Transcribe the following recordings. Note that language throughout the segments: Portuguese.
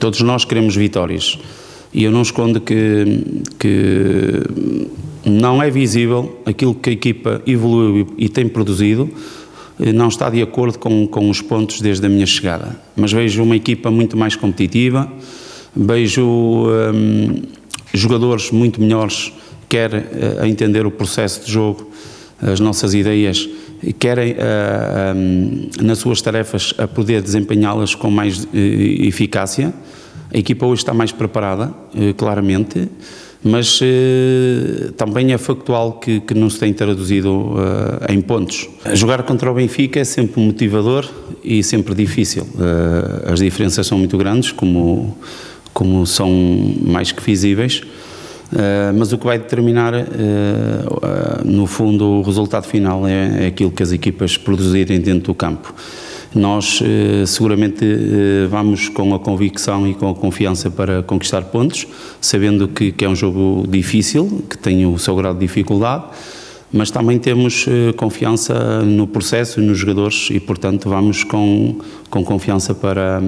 Todos nós queremos vitórias e eu não escondo que, que não é visível aquilo que a equipa evoluiu e tem produzido, eh, não está de acordo com, com os pontos desde a minha chegada. Mas vejo uma equipa muito mais competitiva, vejo hum, jogadores muito melhores, quer eh, a entender o processo de jogo, as nossas ideias, querem uh, um, nas suas tarefas a poder desempenhá-las com mais uh, eficácia. A equipa hoje está mais preparada, uh, claramente, mas também é factual que, que, não se tem traduzido em pontos. Jogar contra o Benfica é sempre motivador e sempre difícil. as diferenças são muito grandes, como, como são mais que visíveis. Uh, mas o que vai determinar, uh, uh, no fundo, o resultado final é, é, aquilo que as equipas produzirem dentro do campo. Nós seguramente vamos com a convicção e com a confiança para conquistar pontos, sabendo que, que é um jogo difícil, que tem o seu grau de dificuldade, mas também temos confiança no processo e nos jogadores e, portanto, vamos com, com confiança para,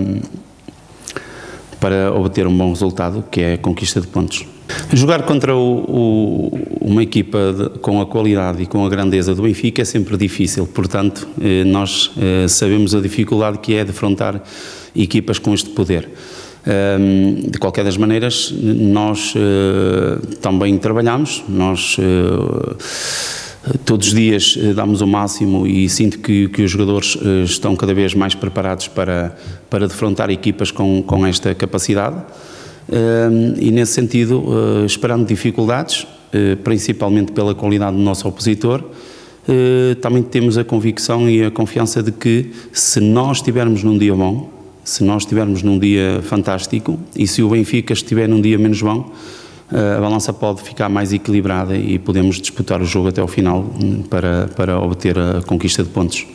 para obter um bom resultado, que é a conquista de pontos. Jogar contra o, o, uma equipa de, com a qualidade e com a grandeza do Benfica é sempre difícil, portanto, eh, nós eh, sabemos a dificuldade que é defrontar equipas com este poder. Um, de qualquer das maneiras, nós uh, também trabalhamos, nós uh, todos os dias damos o máximo e sinto que, que os jogadores uh, estão cada vez mais preparados para, para defrontar equipas com, com esta capacidade. E nesse sentido, eh, esperando dificuldades, eh, principalmente pela qualidade do nosso opositor, eh, também temos a convicção e a confiança de que se nós estivermos num dia bom, se nós estivermos num dia fantástico e se o Benfica estiver num dia menos bom, a balança pode ficar mais equilibrada e podemos disputar o jogo até ao final hum, para, para obter a conquista de pontos.